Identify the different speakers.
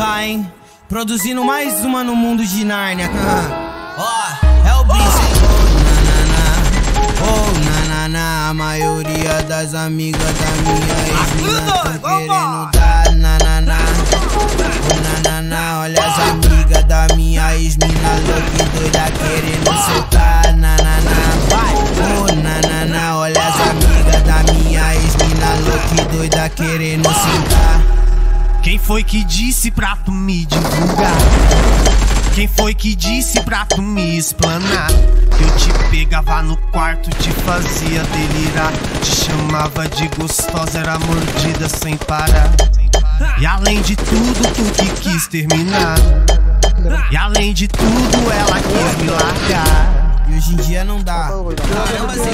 Speaker 1: Hein? Produzindo mais uma no mundo de Nárnia. Ó, oh, é o bicho, Oh, nanana, a maioria das amigas da minha ex-mina tão querendo dar nanana. Oh, nanana, olha as amigas da minha ex-mina louca e doida querendo soltar nanana. Vai, oh, nanana, olha as amigas da minha ex-mina louca e doida querendo sentar.
Speaker 2: Quem foi que disse pra tu me divulgar? Quem foi que disse pra tu me explanar? Eu te pegava no quarto, te fazia delirar. Te chamava de gostosa, era mordida sem parar. E além de tudo, tu que quis terminar. E além de tudo, ela quis me largar.
Speaker 1: E hoje em dia não dá. Caramba, Zé